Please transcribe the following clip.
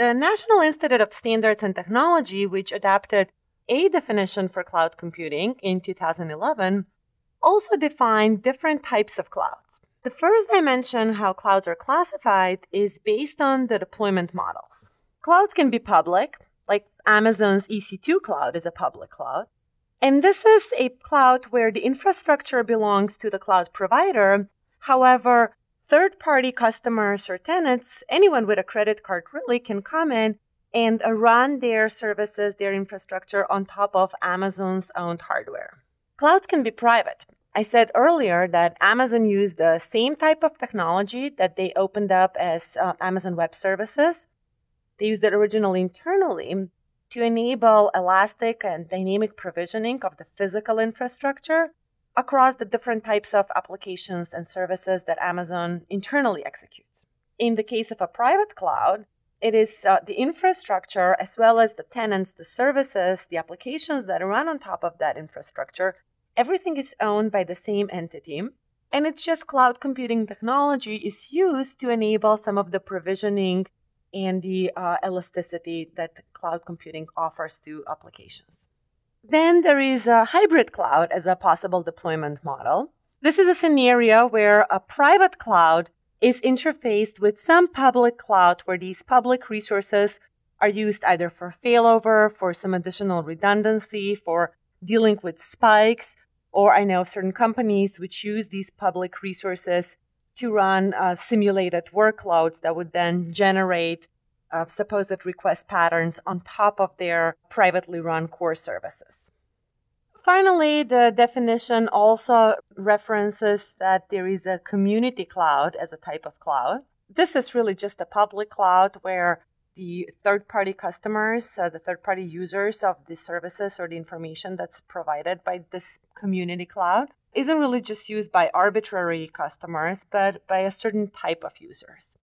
The National Institute of Standards and Technology, which adapted a definition for cloud computing in 2011, also defined different types of clouds. The first dimension, how clouds are classified, is based on the deployment models. Clouds can be public, like Amazon's EC2 cloud is a public cloud. And this is a cloud where the infrastructure belongs to the cloud provider. However, third party customers or tenants, anyone with a credit card really can come in and run their services, their infrastructure on top of Amazon's owned hardware. Clouds can be private. I said earlier that Amazon used the same type of technology that they opened up as uh, Amazon Web Services. They used it originally internally to enable elastic and dynamic provisioning of the physical infrastructure across the different types of applications and services that Amazon internally executes. In the case of a private cloud, it is uh, the infrastructure as well as the tenants, the services, the applications that run on top of that infrastructure. Everything is owned by the same entity. And it's just cloud computing technology is used to enable some of the provisioning and the uh, elasticity that cloud computing offers to applications. Then there is a hybrid cloud as a possible deployment model. This is a scenario where a private cloud is interfaced with some public cloud where these public resources are used either for failover, for some additional redundancy, for dealing with spikes, or I know of certain companies which use these public resources to run uh, simulated workloads that would then generate uh, supposed request patterns on top of their privately run core services. Finally, the definition also references that there is a community cloud as a type of cloud. This is really just a public cloud where the third party customers, uh, the third party users of the services or the information that's provided by this community cloud, isn't really just used by arbitrary customers, but by a certain type of users.